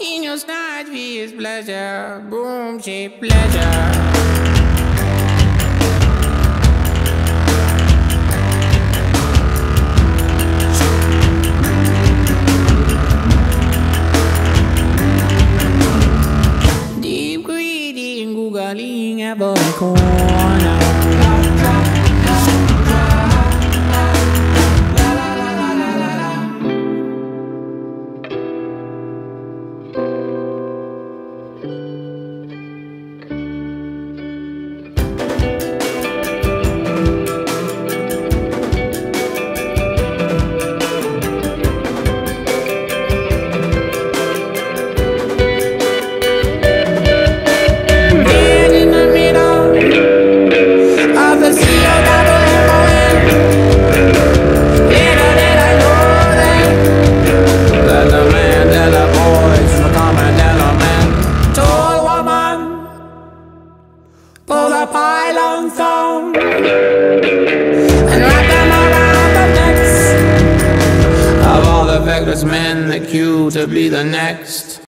In your snide is pleasure, boom, shape pleasure. Googling every corner. Pull the pylon stone and wrap them around the necks of all the feckless men that queue to be the next.